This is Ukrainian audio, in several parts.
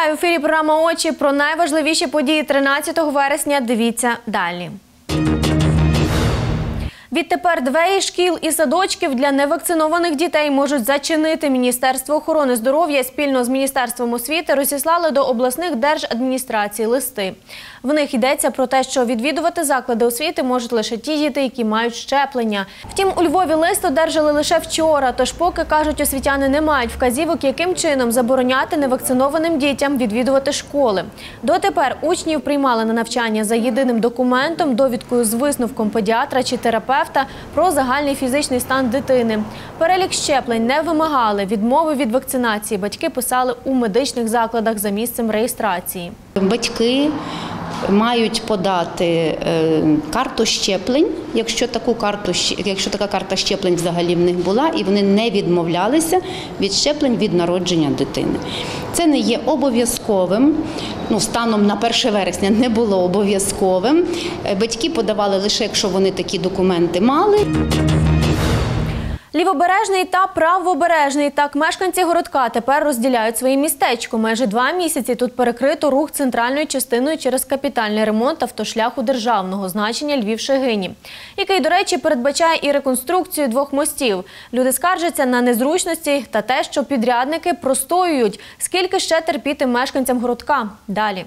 Вітаю в ефірі програма Очі про найважливіші події 13 вересня. Дивіться далі. Відтепер двері шкіл і садочків для невакцинованих дітей можуть зачинити. Міністерство охорони здоров'я спільно з Міністерством освіти розіслали до обласних держадміністрацій листи. В них йдеться про те, що відвідувати заклади освіти можуть лише ті діти, які мають щеплення. Втім, у Львові лист одержали лише вчора. Тож, поки кажуть, освітяни не мають вказівок, яким чином забороняти невакцинованим дітям відвідувати школи. Дотепер учнів приймали на навчання за єдиним документом, довідкою з висновком педіатра чи терапевта про загальний фізичний стан дитини. Перелік щеплень не вимагали. Відмови від вакцинації батьки писали у медичних закладах за місцем реєстрації. Батьки мають подати е, карту щеплень, якщо таку карту якщо така карта щеплень взагалі в них була, і вони не відмовлялися від щеплень від народження дитини. Це не є обов'язковим. Ну, станом на 1 вересня не було обов'язковим. Е, Батьки подавали лише якщо вони такі документи мали. Лівобережний та правобережний. Так, мешканці городка тепер розділяють своє містечко. Майже два місяці тут перекрито рух центральною частиною через капітальний ремонт автошляху державного значення Львів-Шегині, який, до речі, передбачає і реконструкцію двох мостів. Люди скаржаться на незручності та те, що підрядники простоюють. Скільки ще терпіти мешканцям городка? Далі.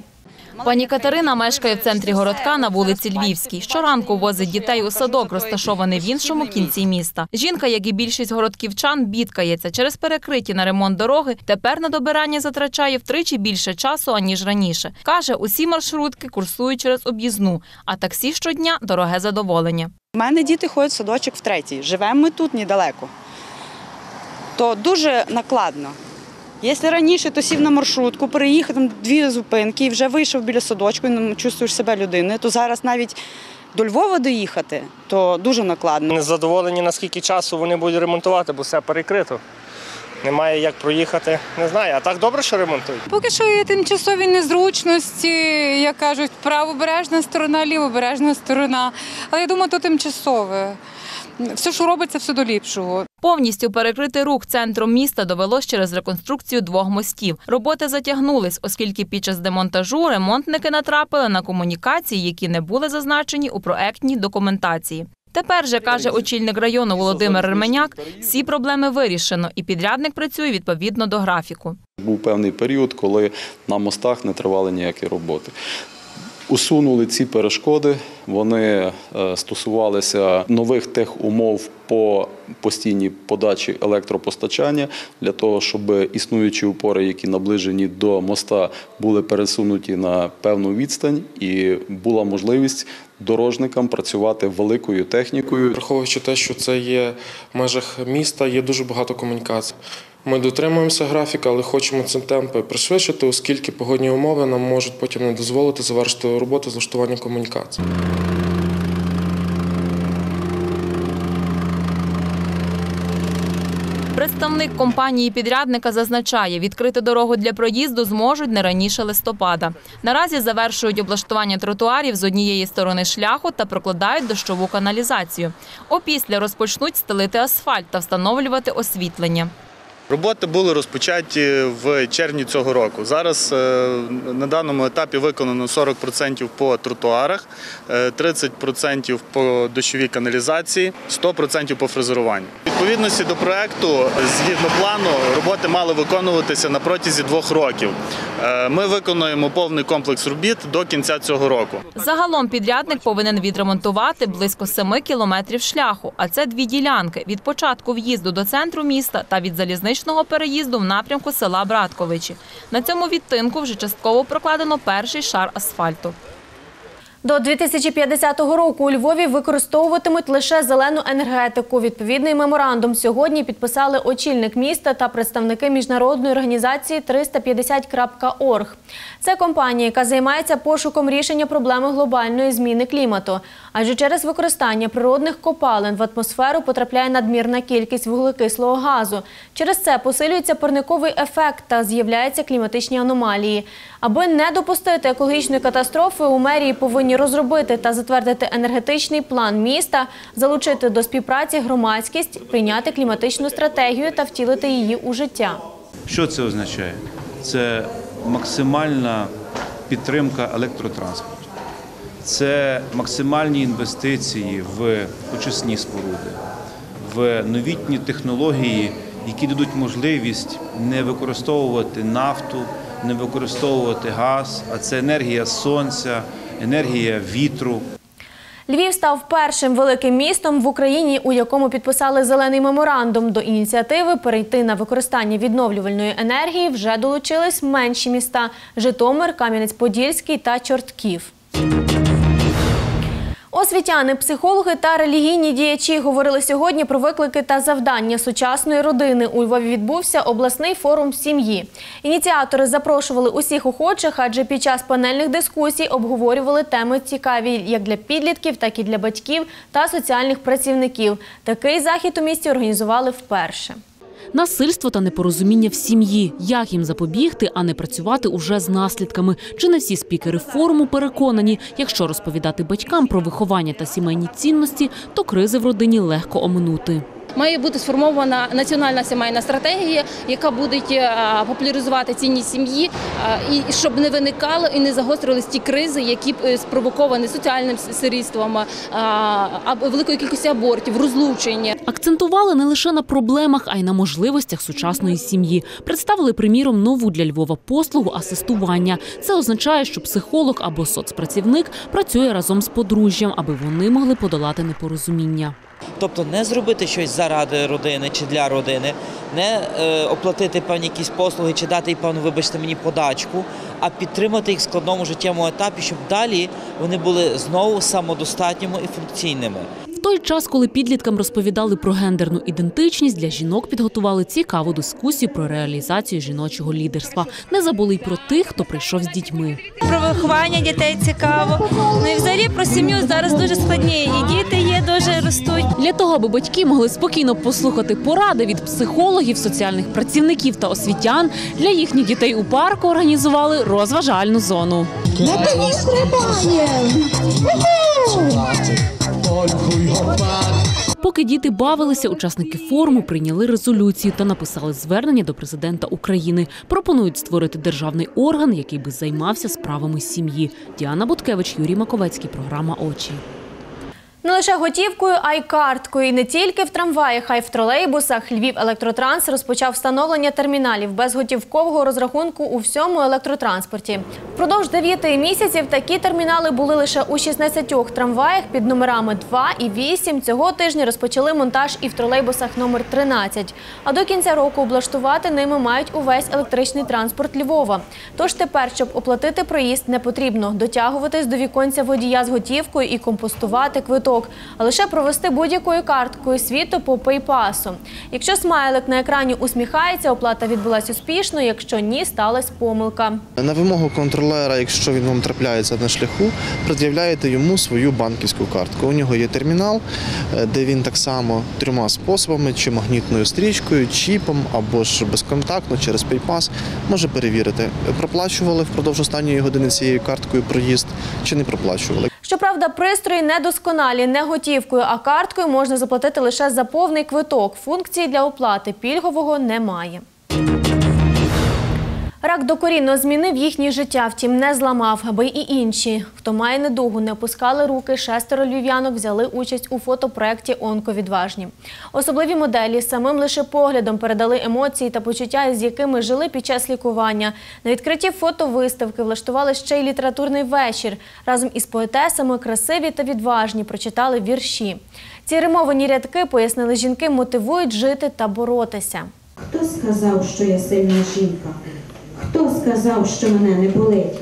Пані Катерина мешкає в центрі городка на вулиці Львівській. Щоранку возить дітей у садок, розташований в іншому кінці міста. Жінка, як і більшість городківчан, бідкається через перекриті на ремонт дороги. Тепер на добирання затрачає втричі більше часу аніж раніше. каже, усі маршрутки курсують через об'їзну, а таксі щодня дороге задоволення. У мене діти ходять в садочок в третій. Живемо ми тут недалеко. То дуже накладно. Якщо раніше то сів на маршрутку, переїхав там дві зупинки і вже вийшов біля садочку, і ну, чувствуєш себе людиною, то зараз навіть до Львова доїхати, то дуже накладно. Не задоволені, наскільки часу вони будуть ремонтувати, бо все перекрито. Немає як проїхати. Не знаю, а так добре, що ремонтують. Поки що є тимчасові незручності, як кажуть, правобережна сторона, лівобережна сторона. Але я думаю, то тимчасове. Все, що робиться, все до ліпшого. Повністю перекрити рух центром міста довелось через реконструкцію двох мостів. Роботи затягнулись, оскільки під час демонтажу ремонтники натрапили на комунікації, які не були зазначені у проектній документації. Тепер же каже очільник району Володимир Ременяк, всі проблеми вирішено, і підрядник працює відповідно до графіку. Був певний період, коли на мостах не тривали ніякі роботи. Усунули ці перешкоди, вони е, стосувалися нових техумов по постійній подачі електропостачання для того, щоб існуючі опори, які наближені до моста, були пересунуті на певну відстань, і була можливість дорожникам працювати великою технікою. Враховуючи те, що це є в межах міста, є дуже багато комунікацій. Ми дотримуємося графіка, але хочемо ці темпи пришвидшити, оскільки погодні умови нам можуть потім не дозволити завершити роботу з влаштування комунікацій. Представник компанії підрядника зазначає, відкрити дорогу для проїзду зможуть не раніше листопада. Наразі завершують облаштування тротуарів з однієї сторони шляху та прокладають дощову каналізацію. Опісля розпочнуть стелити асфальт та встановлювати освітлення. Роботи були розпочаті в червні цього року. Зараз е, на даному етапі виконано 40% по тротуарах, е, 30% по дощовій каналізації, 100% по фрезеруванню. Відповідності до проекту, згідно плану, роботи мали виконуватися на протязі двох років. Е, Ми виконуємо повний комплекс робіт до кінця цього року. Загалом підрядник повинен відремонтувати близько 7 кілометрів шляху, а це дві ділянки від початку в'їзду до центру міста та від залізничного переїзду в напрямку села Братковичі. На цьому відтинку вже частково прокладено перший шар асфальту. До 2050 року у Львові використовуватимуть лише зелену енергетику. Відповідний меморандум сьогодні підписали очільник міста та представники міжнародної організації 350.org. Це компанія, яка займається пошуком рішення проблеми глобальної зміни клімату. Адже через використання природних копалин в атмосферу потрапляє надмірна кількість вуглекислого газу. Через це посилюється парниковий ефект та з'являються кліматичні аномалії. Аби не допустити екологічної катастрофи, у мерії повинні розробити та затвердити енергетичний план міста, залучити до співпраці громадськість, прийняти кліматичну стратегію та втілити її у життя. Що це означає? Це максимальна підтримка електротранспорту. Це максимальні інвестиції в очисні споруди, в новітні технології, які дадуть можливість не використовувати нафту, не використовувати газ, а це енергія сонця, енергія вітру. Львів став першим великим містом в Україні, у якому підписали зелений меморандум. До ініціативи перейти на використання відновлювальної енергії вже долучились менші міста – Житомир, Кам'янець-Подільський та Чортків. Освітяни, психологи та релігійні діячі говорили сьогодні про виклики та завдання сучасної родини. У Львові відбувся обласний форум сім'ї. Ініціатори запрошували усіх охочих, адже під час панельних дискусій обговорювали теми цікаві як для підлітків, так і для батьків та соціальних працівників. Такий захід у місті організували вперше. Насильство та непорозуміння в сім'ї. Як їм запобігти, а не працювати уже з наслідками? Чи не всі спікери форуму переконані, якщо розповідати батькам про виховання та сімейні цінності, то кризи в родині легко оминути. Має бути сформована національна сімейна стратегія, яка буде е, популяризувати цінність сім'ї, е, і щоб не виникало і не загострились ті кризи, які е, спровоковані соціальним сирітством, або великою кількістю абортів, розлучення. Акцентували не лише на проблемах, а й на можливостях сучасної сім'ї. Представили, приміром, нову для Львова послугу асистування. Це означає, що психолог або соцпрацівник працює разом з подружжям, аби вони могли подолати непорозуміння. Тобто не зробити щось заради родини чи для родини, не е, оплатити певні якісь послуги чи дати їй певну, вибачте мені, подачку, а підтримати їх в складному життєвому етапі, щоб далі вони були знову самодостатніми і функційними. Той час, коли підліткам розповідали про гендерну ідентичність, для жінок підготували цікаву дискусію про реалізацію жіночого лідерства. Не забули й про тих, хто прийшов з дітьми. Про виховання дітей цікаво. Ну і взагалі про сім'ю зараз дуже складні. І діти є, дуже ростуть. Для того, аби батьки могли спокійно послухати поради від психологів, соціальних працівників та освітян, для їхніх дітей у парку організували розважальну зону. Поки діти бавилися, учасники форуму прийняли резолюцію та написали звернення до президента України. Пропонують створити державний орган, який би займався справами сім'ї. Діана Буткевич, Юрій Маковецький. Програма Очі. Не лише готівкою, а й карткою. І не тільки в трамваях, а й в тролейбусах. Львів електротранс розпочав встановлення терміналів безготівкового розрахунку у всьому електротранспорті. Впродовж 9 місяців такі термінали були лише у 16 трамваях під номерами 2 і 8. Цього тижня розпочали монтаж і в тролейбусах номер 13. А до кінця року облаштувати ними мають увесь електричний транспорт Львова. Тож тепер, щоб оплатити проїзд, не потрібно дотягуватись до віконця водія з готівкою і компостувати квиток, а лише провести будь-якою карткою світу по пейпасу. Якщо смайлик на екрані усміхається, оплата відбулась успішно. Якщо ні, сталася помилка. На вимогу контролера, якщо він вам трапляється на шляху, пред'являєте йому свою банківську картку. У нього є термінал, е, де він так само трьома способами, чи магнітною стрічкою, чіпом або ж безконтактно через PayPass може перевірити, проплачували впродовж останньої години цією карткою проїзд чи не проплачували. Щоправда, пристрої недосконалі, не готівкою, а карткою можна заплатити лише за повний квиток. Функції для оплати пільгового немає. Рак докорінно змінив їхнє життя, втім не зламав, аби і інші. Хто має недугу, не опускали руки, шестеро львів'янок взяли участь у фотопроекті «Онковідважні». Особливі моделі самим лише поглядом передали емоції та почуття, з якими жили під час лікування. На відкритті фотовиставки влаштували ще й літературний вечір. Разом із поетесами красиві та відважні прочитали вірші. Ці римовані рядки, пояснили жінки, мотивують жити та боротися. Хто сказав, що я сильна жінка? Сказав, що мене не болить?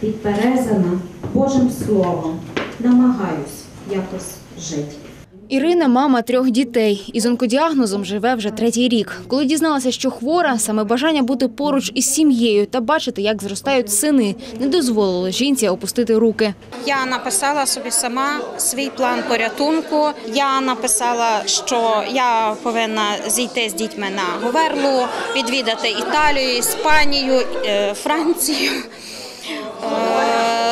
Підперезана Божим Словом, намагаюсь якось жити. Ірина мама трьох дітей. Із онкодіагнозом живе вже третій рік. Коли дізналася, що хвора, саме бажання бути поруч із сім'єю та бачити, як зростають сини, не дозволило жінці опустити руки. Я написала собі сама свій план порятунку. Я написала, що я повинна зійти з дітьми на Говерлу, відвідати Італію, Іспанію, е, Францію.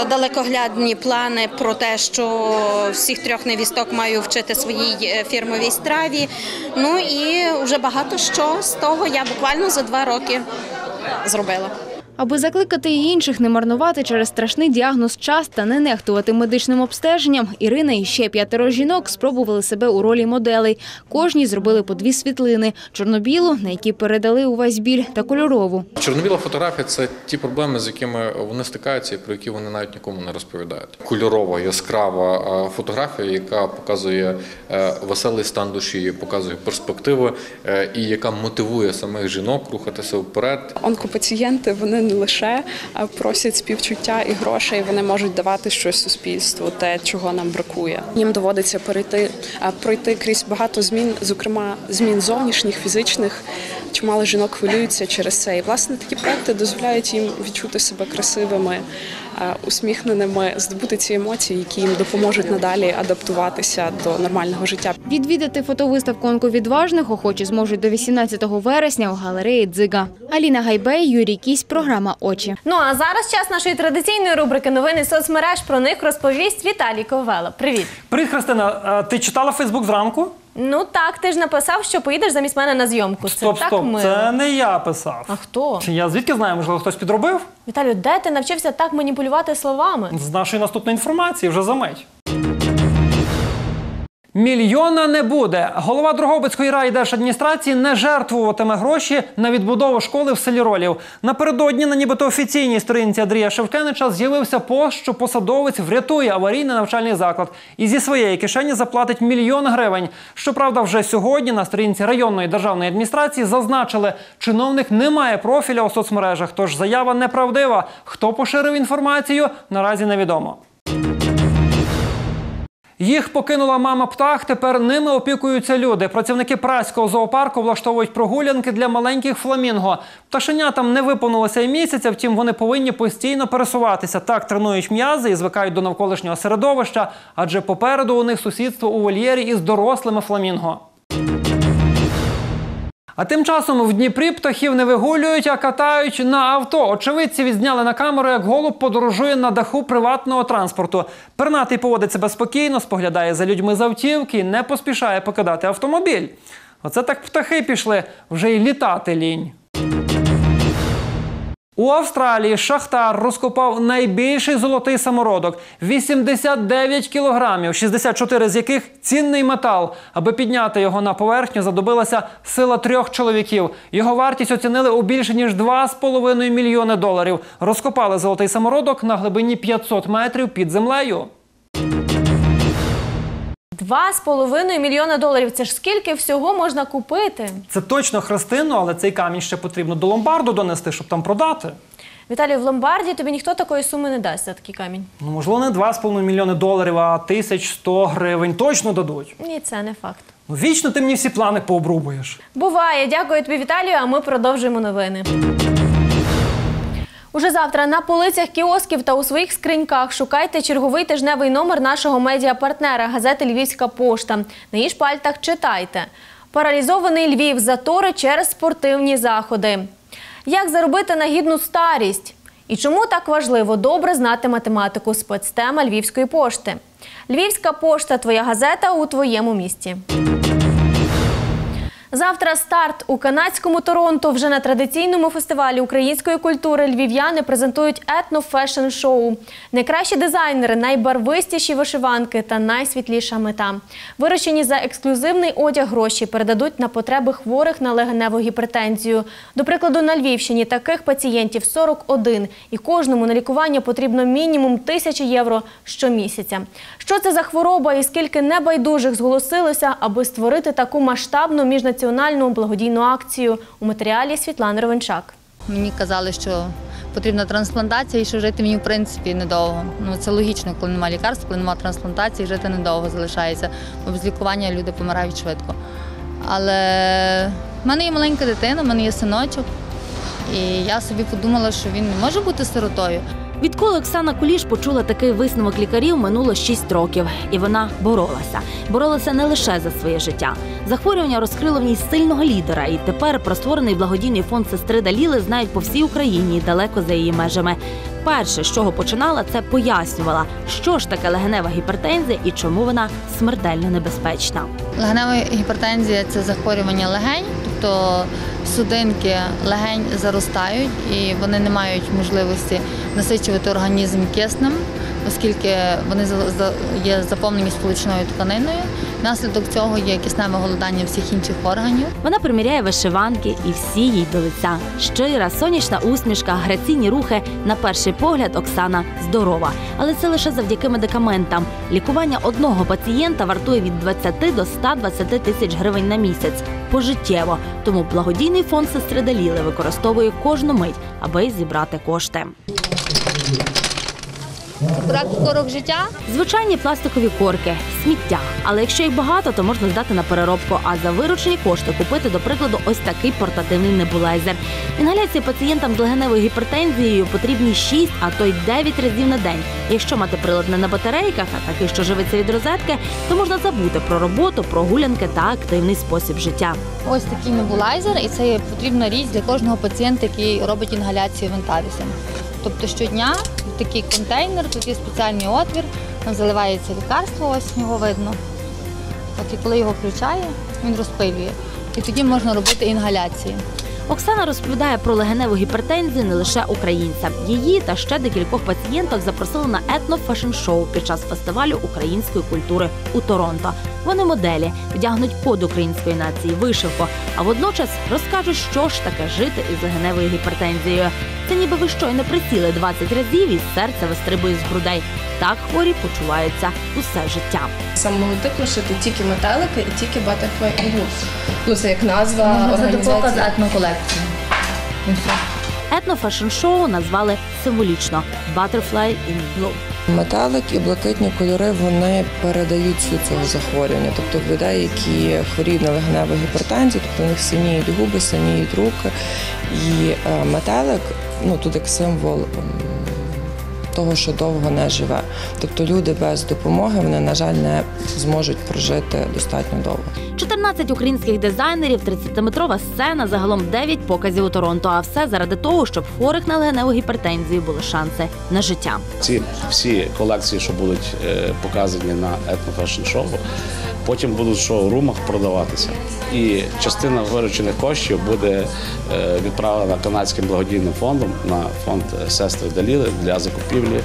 Далекоглядні плани про те, що всіх трьох невісток маю вчити своїй е, фірмовій страві. Ну і вже багато що з того я буквально за два роки зробила. Аби закликати і інших не марнувати через страшний діагноз час та не нехтувати медичним обстеженням, Ірина і ще п'ятеро жінок спробували себе у ролі моделей. Кожній зробили по дві світлини: чорнобілу, на якій передали увесь біль, та кольорову. Чорнобіла фотографія це ті проблеми, з якими вони стикаються, і про які вони навіть нікому не розповідають. Кольорова, яскрава фотографія, яка показує е, веселий стан душі, показує перспективи е, і яка мотивує самих жінок рухатися вперед. Онкопацієнти вони не лише просять співчуття і грошей, вони можуть давати щось суспільству, те, чого нам бракує. Їм доводиться перейти пройти крізь багато змін, зокрема змін зовнішніх, фізичних. Чимало жінок хвилюються через це. І власне такі проекти дозволяють їм відчути себе красивими, усміхненими, здобути ці емоції, які їм допоможуть надалі адаптуватися до нормального життя. Відвідати фотовиставку онковідважних охочі зможуть до 18 вересня у галереї Дзига. Аліна Гайбей, Юрій Кісь, програма Очі. Ну а зараз час нашої традиційної рубрики новини соцмереж. Про них розповість Віталій Ковела. Привіт. Привіт, Христина. Ти читала Фейсбук зранку? Ну так, ти ж написав, що поїдеш замість мене на зйомку. Це Стоп, так стоп, мило. це не я писав. А хто? Чи я звідки знаю, можливо, хтось підробив? Віталію, де ти навчився так маніпулювати словами? З нашої наступної інформації вже за мить. Мільйона не буде. Голова Дрогобицької райдержадміністрації не жертвуватиме гроші на відбудову школи в селі Ролів. Напередодні на нібито офіційній сторінці Андрія Шевкенича з'явився пост, що посадовець врятує аварійний навчальний заклад і зі своєї кишені заплатить мільйон гривень. Щоправда, вже сьогодні на сторінці районної державної адміністрації зазначили, чиновник не має профіля у соцмережах, тож заява неправдива. Хто поширив інформацію, наразі невідомо. Їх покинула мама птах. Тепер ними опікуються люди. Працівники праського зоопарку влаштовують прогулянки для маленьких фламінго. Пташенятам не виповнилося й місяця, втім вони повинні постійно пересуватися. Так тренують м'язи і звикають до навколишнього середовища, адже попереду у них сусідство у вольєрі із дорослими фламінго. А тим часом в Дніпрі птахів не вигулюють, а катають на авто. Очевидці відзняли на камеру, як голуб подорожує на даху приватного транспорту. Пернатий поводить себе спокійно, споглядає за людьми з автівки і не поспішає покидати автомобіль. Оце так птахи пішли, вже й літати лінь. У Австралії Шахтар розкопав найбільший золотий самородок 89 кілограмів, 64 з яких цінний метал. Аби підняти його на поверхню, задобилася сила трьох чоловіків. Його вартість оцінили у більше ніж 2,5 мільйони доларів. Розкопали золотий самородок на глибині 500 метрів під землею. Два з половиною мільйона доларів. Це ж скільки всього можна купити? Це точно хрестину, але цей камінь ще потрібно до ломбарду донести, щоб там продати. Віталію, в ломбарді тобі ніхто такої суми не дасть за такий камінь. Ну, можливо, не 2,5 мільйони доларів, а 1100 гривень точно дадуть. Ні, це не факт. Ну, вічно ти мені всі плани пообрубуєш. Буває. Дякую тобі, Віталію. А ми продовжуємо новини. Уже завтра на полицях кіосків та у своїх скриньках шукайте черговий тижневий номер нашого медіапартнера газети Львівська пошта. На її шпальтах читайте. Паралізований Львів затори через спортивні заходи. Як заробити на гідну старість? І чому так важливо добре знати математику спецтема Львівської пошти? Львівська пошта твоя газета у твоєму місті. Завтра старт у канадському Торонто. Вже на традиційному фестивалі української культури львів'яни презентують етно-фешн-шоу. Найкращі дизайнери, найбарвистіші вишиванки та найсвітліша мета. Вирощені за ексклюзивний одяг гроші передадуть на потреби хворих на легеневу гіпертензію. До прикладу, на Львівщині таких пацієнтів 41, і кожному на лікування потрібно мінімум тисячі євро щомісяця. Що це за хвороба і скільки небайдужих зголосилося, аби створити таку масштабну міжнаціональну благодійну акцію у матеріалі Світлани Ровенчак. Мені казали, що потрібна трансплантація і що жити мені в принципі недовго. Ну це логічно, коли немає лікарств, коли немає трансплантації, жити недовго залишається. Бо без лікування люди помирають швидко. Але в мене є маленька дитина, в мене є синочок, і я собі подумала, що він не може бути сиротою. Відколи Оксана Куліш почула такий висновок лікарів, минуло 6 років, і вона боролася. Боролася не лише за своє життя. Захворювання розкрило в ній сильного лідера, і тепер про створений благодійний фонд сестри Даліли знають по всій Україні і далеко за її межами. Перше, з чого починала, це пояснювала, що ж таке легенева гіпертензія і чому вона смертельно небезпечна. Легенева гіпертензія це захворювання легень, тобто судинки легень заростають і вони не мають можливості насичувати організм киснем, оскільки вони є заповнені сполучною тканиною. Наслідок цього є кисневе голодання всіх інших органів. Вона приміряє вишиванки і всі їй до лиця. Щира, сонячна усмішка, граційні рухи. На перший погляд Оксана здорова. Але це лише завдяки медикаментам. Лікування одного пацієнта вартує від 20 до 120 тисяч гривень на місяць пожиттєво. Тому благодійний фонд сестри Даліли використовує кожну мить, аби зібрати кошти. Брак корок життя Звичайні пластикові корки, сміття. Але якщо їх багато, то можна здати на переробку. А за виручені кошти купити, до прикладу, ось такий портативний небулайзер. Інгаляції пацієнтам з легеневою гіпертензією потрібні 6, а то й 9 разів на день. Якщо мати прилад не на батарейках, а такий, що живиться від розетки, то можна забути про роботу, прогулянки та активний спосіб життя. Ось такий небулайзер, і це потрібна річ для кожного пацієнта, який робить інгаляцію вентавісом. Тобто щодня в такий контейнер, тут є спеціальний отвір, там заливається лікарство, ось його видно. От і коли його включає, він розпилює. І тоді можна робити інгаляції. Оксана розповідає про легеневу гіпертензію не лише українцям. Її та ще декількох пацієнток запросили на етно-фешн-шоу під час фестивалю української культури у Торонто. Вони моделі вдягнуть код української нації вишивку, а водночас розкажуть, що ж таке жити із легеневою гіпертензією. Це ніби ви щойно присіли 20 разів і серце вистрибує з грудей. Так хворі почуваються усе життя. Самого типу шити тільки метелики і тільки Butterfly in Blue. Ну, це як назва Можна це організації. показ етноколекції. І. Етно-фешн-шоу назвали символічно Butterfly in Blue. Метелик і блакитні кольори вони передають суть цього захворювання. Тобто в людей, які хворіють на легеневу гіпертензію, тобто у них синіють губи, синіють руки. І е, метелик, ну тут як символ. Того, що довго не живе. Тобто люди без допомоги вони, на жаль, не зможуть прожити достатньо довго. 14 українських дизайнерів, 30-метрова сцена, загалом 9 показів у Торонто. А все заради того, щоб в хворих на легеневу гіпертензію були шанси на життя. Ці всі колекції, що будуть е, показані на етнофешн шоу, потім будуть в шоурумах продаватися. І частина виручених коштів буде е, відправлена канадським благодійним фондом на фонд сестри Даліли для закупівлі е,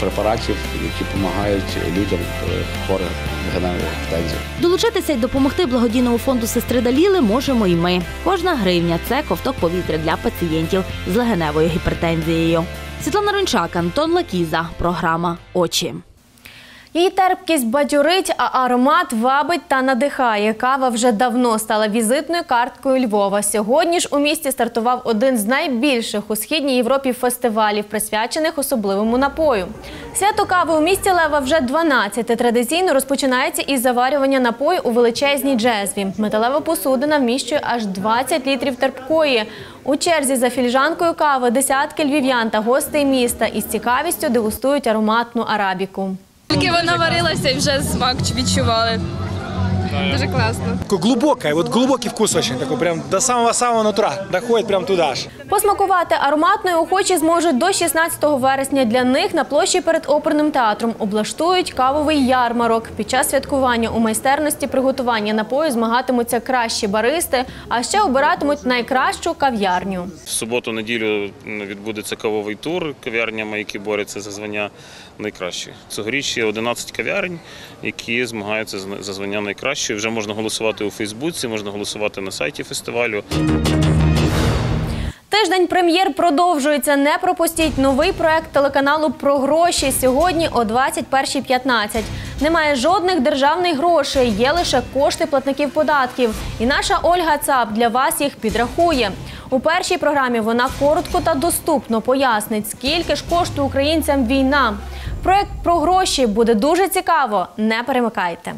препаратів, які допомагають людям е, хворих на легеневу. Долучитися й допомогти благодійному фонду сестри Даліли можемо і ми. Кожна гривня це ковток повітря для пацієнтів з легеневою гіпертензією. Світлана Рунчак, Антон Лакіза. Програма Очі. Її терпкість бадьорить, а аромат вабить та надихає. Кава вже давно стала візитною карткою Львова. Сьогодні ж у місті стартував один з найбільших у східній Європі фестивалів, присвячених особливому напою. Свято кави у місті Лева вже 12. Традиційно розпочинається із заварювання напою у величезній джезві. Металева посудина вміщує аж 20 літрів терпкої. У черзі за фільжанкою кави десятки львів'ян та гостей міста із цікавістю дегустують ароматну арабіку. Тільки вона варилася і вже смак відчували. Дуже класно. Глубокое, вот глубокий вкус очень такой, прям до самого-самого нутра, доходит прям туда ж. Посмакувати ароматною охочі зможуть до 16 вересня. Для них на площі перед оперним театром облаштують кавовий ярмарок. Під час святкування у майстерності приготування напою змагатимуться кращі баристи, а ще обиратимуть найкращу кав'ярню. В суботу-неділю відбудеться кавовий тур кав'ярнями, які борються за звання найкращі. Цьогоріч є 11 кав'ярень, які змагаються за- звання найкращої. Вже можна голосувати у Фейсбуці, можна голосувати на сайті фестивалю. Тиждень прем'єр продовжується. Не пропустіть новий проект телеканалу про гроші сьогодні о 21.15. Немає жодних державних грошей, є лише кошти платників податків. І наша Ольга Цап для вас їх підрахує. У першій програмі вона коротко та доступно пояснить, скільки ж коштує українцям війна. Проект про гроші буде дуже цікаво. Не перемикайте.